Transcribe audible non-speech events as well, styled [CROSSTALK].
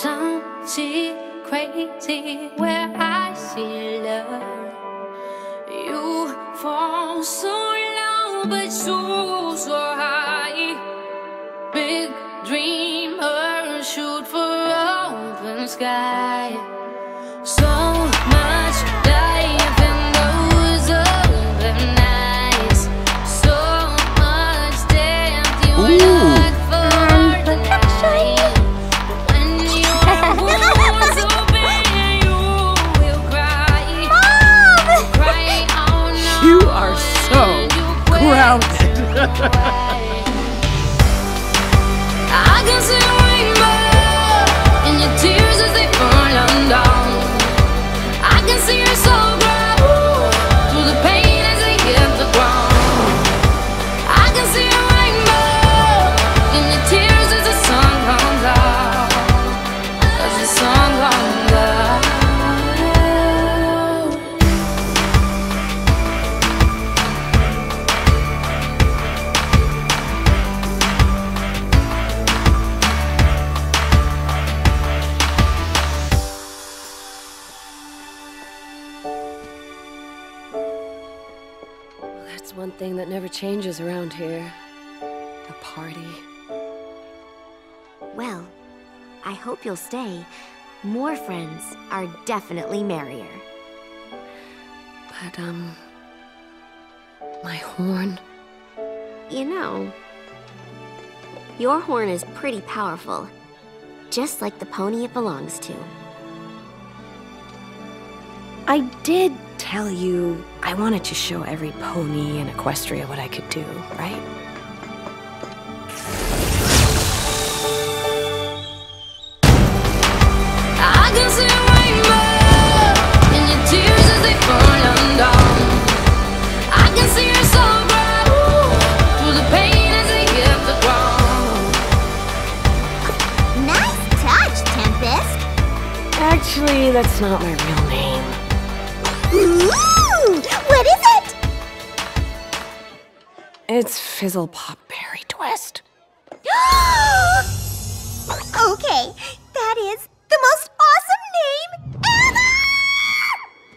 something crazy where I see love. You fall so low, but so, so high. Big dreamers shoot for open sky. Ha ha ha! That's one thing that never changes around here. A party. Well, I hope you'll stay. More friends are definitely merrier. But, um. My horn. You know, your horn is pretty powerful, just like the pony it belongs to. I did tell you I wanted to show everypony in Equestria what I could do, right? Actually, that's not my real in It's Fizzle Pop Berry Twist. [GASPS] okay, that is